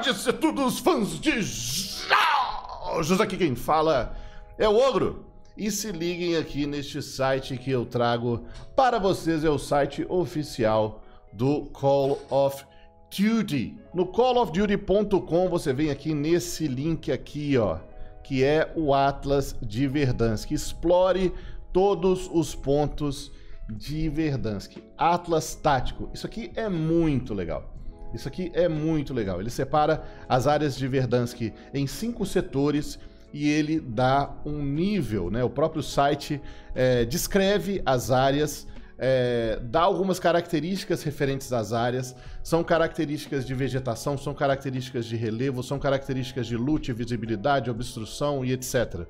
nerds e todos os fãs de jogos! Aqui quem fala é o Ogro. E se liguem aqui neste site que eu trago para vocês, é o site oficial do Call of Duty. No callofduty.com você vem aqui nesse link aqui, ó, que é o Atlas de Verdansk. Explore todos os pontos de Verdansk. Atlas tático. Isso aqui é muito legal. Isso aqui é muito legal. Ele separa as áreas de Verdansk em cinco setores e ele dá um nível, né? O próprio site é, descreve as áreas, é, dá algumas características referentes às áreas, são características de vegetação, são características de relevo, são características de lute, visibilidade, obstrução e etc.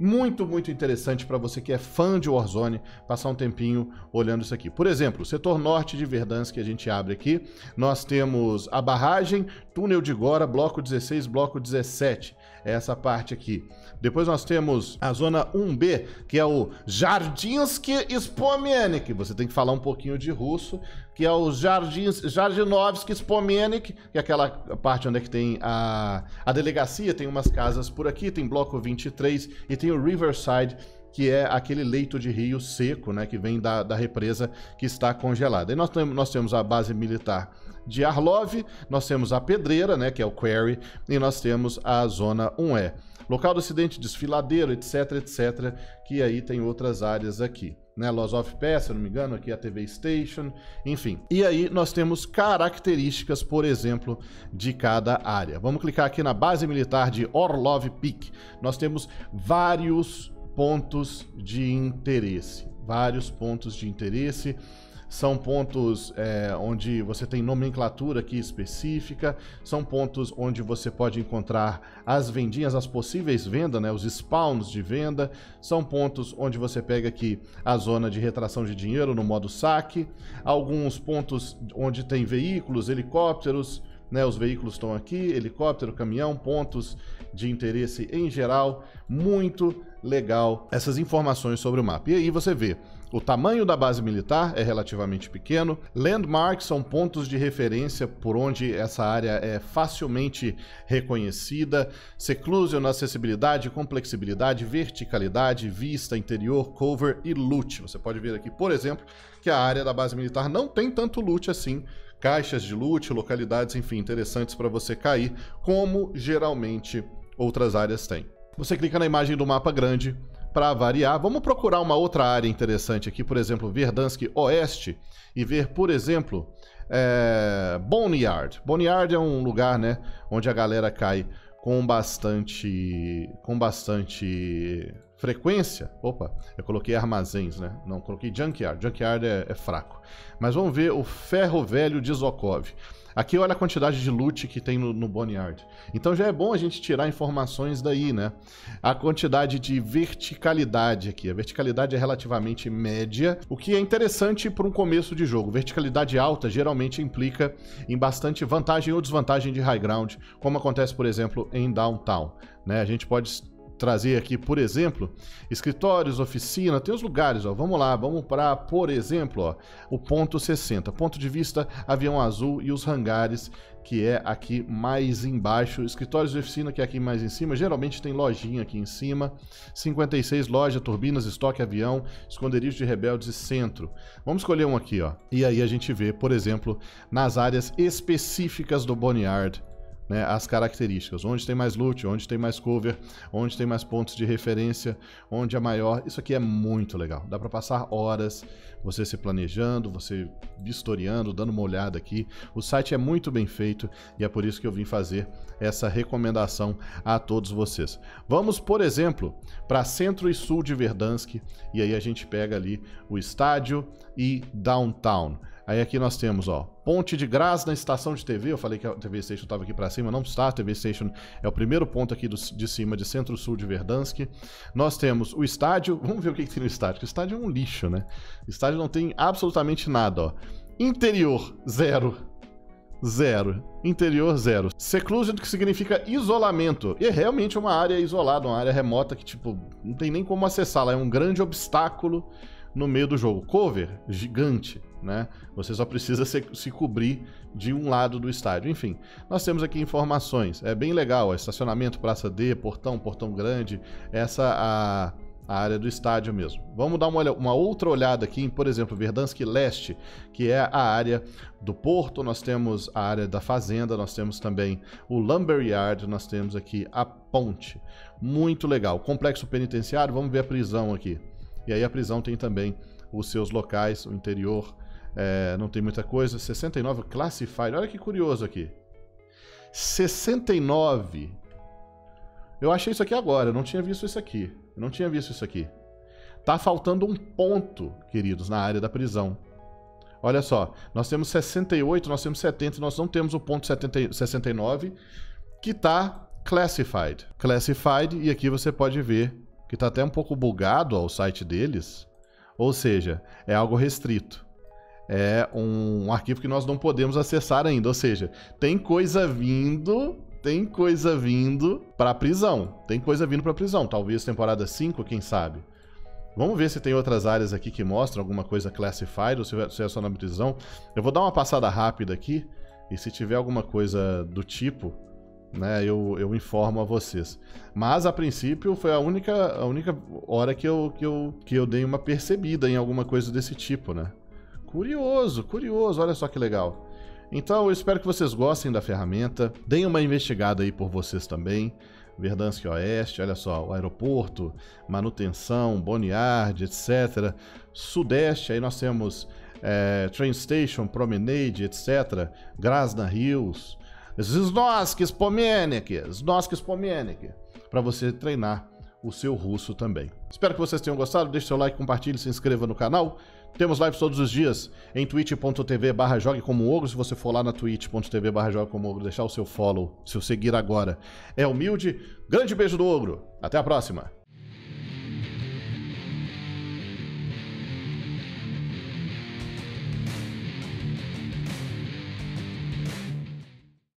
Muito, muito interessante para você que é fã de Warzone passar um tempinho olhando isso aqui. Por exemplo, o setor norte de Verdansk que a gente abre aqui, nós temos a barragem, túnel de Gora, bloco 16, bloco 17. Essa parte aqui. Depois nós temos a zona 1B, que é o Jardinsky Spomenik. Você tem que falar um pouquinho de russo, que é o Jardins, Jardinovski Spomenik, que é aquela parte onde é que tem a, a delegacia, tem umas casas por aqui, tem bloco 23 e tem o Riverside, que é aquele leito de rio seco, né, que vem da, da represa que está congelada. E nós, temos, nós temos a base militar de Arlov, nós temos a pedreira, né, que é o Quarry, e nós temos a zona 1E. Local do acidente, desfiladeiro, etc, etc, que aí tem outras áreas aqui. Né, Loss of Pass, se não me engano, aqui é a TV Station, enfim. E aí nós temos características, por exemplo, de cada área. Vamos clicar aqui na base militar de Orlov Peak. Nós temos vários pontos de interesse. Vários pontos de interesse. São pontos é, onde você tem nomenclatura aqui específica, são pontos onde você pode encontrar as vendinhas, as possíveis vendas, né, os spawns de venda, são pontos onde você pega aqui a zona de retração de dinheiro no modo saque, alguns pontos onde tem veículos, helicópteros, né, os veículos estão aqui, helicóptero, caminhão, pontos de interesse em geral, muito legal essas informações sobre o mapa. E aí você vê o tamanho da base militar é relativamente pequeno. Landmarks são pontos de referência por onde essa área é facilmente reconhecida. Seclusion, acessibilidade, complexibilidade, verticalidade, vista, interior, cover e loot. Você pode ver aqui, por exemplo, que a área da base militar não tem tanto loot assim caixas de loot, localidades, enfim, interessantes para você cair, como geralmente outras áreas têm. Você clica na imagem do mapa grande para variar. Vamos procurar uma outra área interessante aqui, por exemplo, Verdansk Oeste, e ver, por exemplo, é... Boneyard. Boneyard é um lugar, né, onde a galera cai com bastante, com bastante frequência. Opa, eu coloquei armazéns, né? Não, coloquei junkyard. Junkyard é, é fraco. Mas vamos ver o ferro velho de Zokov. Aqui olha a quantidade de loot que tem no, no Boneyard. Então já é bom a gente tirar informações daí, né? A quantidade de verticalidade aqui. A verticalidade é relativamente média, o que é interessante para um começo de jogo. Verticalidade alta geralmente implica em bastante vantagem ou desvantagem de high ground, como acontece, por exemplo, em Downtown. Né? A gente pode trazer aqui, por exemplo, escritórios, oficina, tem os lugares, ó. Vamos lá, vamos para, por exemplo, ó, o ponto 60, ponto de vista avião azul e os hangares, que é aqui mais embaixo, escritórios de oficina que é aqui mais em cima, geralmente tem lojinha aqui em cima, 56 loja, turbinas, estoque avião, esconderijo de rebeldes e centro. Vamos escolher um aqui, ó. E aí a gente vê, por exemplo, nas áreas específicas do Boneyard, né, as características, onde tem mais loot, onde tem mais cover, onde tem mais pontos de referência, onde é maior. Isso aqui é muito legal. Dá para passar horas você se planejando, você vistoriando, dando uma olhada aqui. O site é muito bem feito e é por isso que eu vim fazer essa recomendação a todos vocês. Vamos, por exemplo, para centro e sul de Verdansk e aí a gente pega ali o estádio e downtown. Aí aqui nós temos, ó, Ponte de Graz na estação de TV. Eu falei que a TV Station estava aqui para cima, não está. A TV Station é o primeiro ponto aqui do, de cima de centro-sul de Verdansk. Nós temos o estádio. Vamos ver o que, que tem no estádio. O estádio é um lixo, né? O estádio não tem absolutamente nada, ó. Interior, zero. Zero. Interior, zero. Seclusion, que significa isolamento. E é realmente uma área isolada, uma área remota que, tipo, não tem nem como acessá-la. É um grande obstáculo no meio do jogo. Cover, gigante, né? Você só precisa se, se cobrir de um lado do estádio. Enfim, nós temos aqui informações. É bem legal, estacionamento, praça D, portão, portão grande. Essa a a área do estádio mesmo. Vamos dar uma, uma, outra olhada aqui em, por exemplo, Verdansk Leste, que é a área do porto, nós temos a área da fazenda, nós temos também o Lumberyard, nós temos aqui a ponte. Muito legal. Complexo penitenciário, vamos ver a prisão aqui. E aí a prisão tem também os seus locais, o interior, é, não tem muita coisa. 69 Classified, olha que curioso aqui. 69. Eu achei isso aqui agora, eu não tinha visto isso aqui. Eu não tinha visto isso aqui. Tá faltando um ponto, queridos, na área da prisão. Olha só, nós temos 68, nós temos 70, nós não temos o ponto 70, 69, que está classified. Classified, e aqui você pode ver que está até um pouco bugado ao site deles. Ou seja, é algo restrito. É um arquivo que nós não podemos acessar ainda. Ou seja, tem coisa vindo tem coisa vindo pra prisão. Tem coisa vindo pra prisão. Talvez temporada 5, quem sabe. Vamos ver se tem outras áreas aqui que mostram alguma coisa classified ou se é só na prisão. Eu vou dar uma passada rápida aqui e se tiver alguma coisa do tipo, né, eu, eu informo a vocês. Mas a princípio foi a única, a única hora que eu, que, eu, que eu dei uma percebida em alguma coisa desse tipo, né? Curioso, curioso, olha só que legal. Então eu espero que vocês gostem da ferramenta, deem uma investigada aí por vocês também. Verdansk Oeste, olha só, o aeroporto, manutenção, Boneyard, etc. Sudeste, aí nós temos é, Train Station, Promenade, etc. Grasna Hills, Znosky Spomenik, Znosky Spomenik, para você treinar o seu russo também. Espero que vocês tenham gostado, deixe seu like, compartilhe, se inscreva no canal. Temos lives todos os dias em twitch.tv barra jogue como ogro. Se você for lá na twitch.tv barra jogue como ogro, deixar o seu follow, seu seguir agora, é humilde. Grande beijo do ogro. Até a próxima.